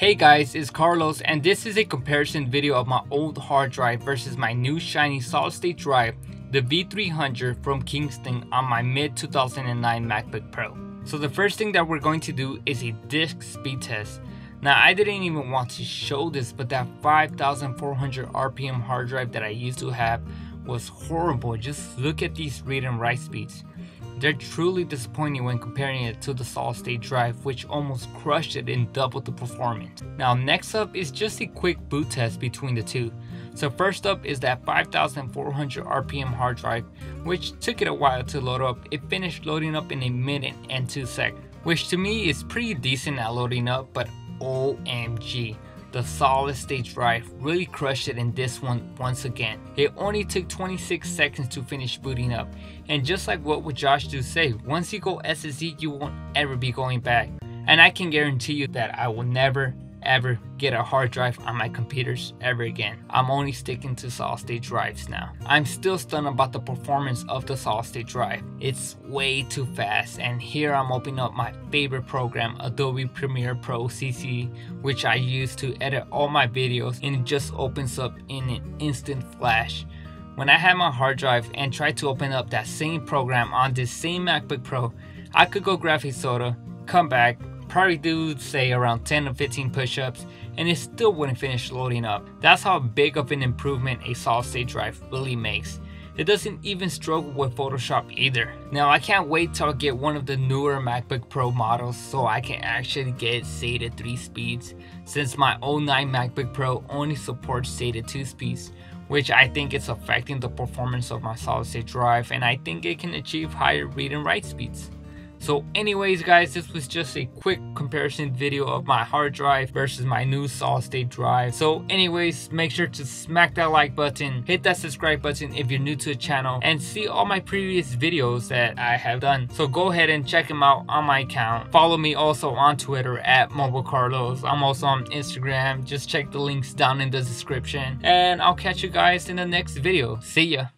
Hey guys, it's Carlos and this is a comparison video of my old hard drive versus my new shiny solid state drive, the V300 from Kingston on my mid 2009 MacBook Pro. So the first thing that we're going to do is a disk speed test. Now I didn't even want to show this but that 5400 RPM hard drive that I used to have was horrible. Just look at these read and write speeds. They're truly disappointing when comparing it to the solid state drive which almost crushed it and doubled the performance. Now next up is just a quick boot test between the two. So first up is that 5400 RPM hard drive which took it a while to load up. It finished loading up in a minute and 2 seconds which to me is pretty decent at loading up but OMG the solid state drive really crushed it in this one once again. It only took 26 seconds to finish booting up. And just like what would Josh do say, once you go SSD you won't ever be going back. And I can guarantee you that I will never ever get a hard drive on my computers ever again. I'm only sticking to solid state drives now. I'm still stunned about the performance of the solid state drive. It's way too fast and here I'm opening up my favorite program Adobe Premiere Pro CC which I use to edit all my videos and it just opens up in an instant flash. When I had my hard drive and tried to open up that same program on this same MacBook Pro, I could go a soda, come back, probably do say around 10 to 15 push-ups and it still wouldn't finish loading up. That's how big of an improvement a solid state drive really makes. It doesn't even struggle with Photoshop either. Now I can't wait till I get one of the newer MacBook Pro models so I can actually get SATA 3 speeds since my 09 MacBook Pro only supports SATA 2 speeds which I think is affecting the performance of my solid state drive and I think it can achieve higher read and write speeds. So anyways guys, this was just a quick comparison video of my hard drive versus my new solid state drive. So anyways, make sure to smack that like button, hit that subscribe button if you're new to the channel, and see all my previous videos that I have done. So go ahead and check them out on my account. Follow me also on Twitter at MobileCarlos. I'm also on Instagram. Just check the links down in the description. And I'll catch you guys in the next video. See ya.